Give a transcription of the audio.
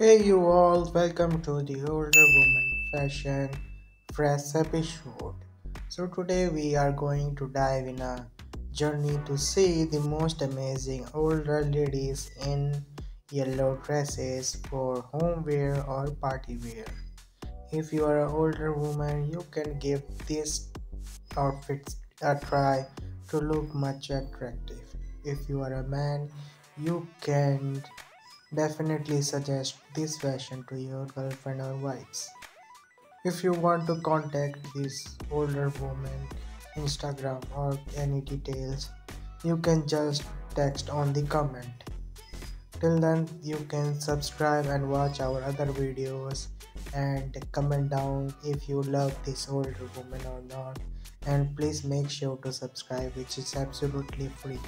Hey you all, welcome to the Older Woman Fashion Fresh episode. So today we are going to dive in a journey to see the most amazing older ladies in yellow dresses for home wear or party wear. If you are an older woman, you can give these outfits a try to look much attractive. If you are a man, you can Definitely suggest this fashion to your girlfriend or wives. If you want to contact this older woman, Instagram or any details, you can just text on the comment. Till then, you can subscribe and watch our other videos and comment down if you love this older woman or not. And please make sure to subscribe, which is absolutely free.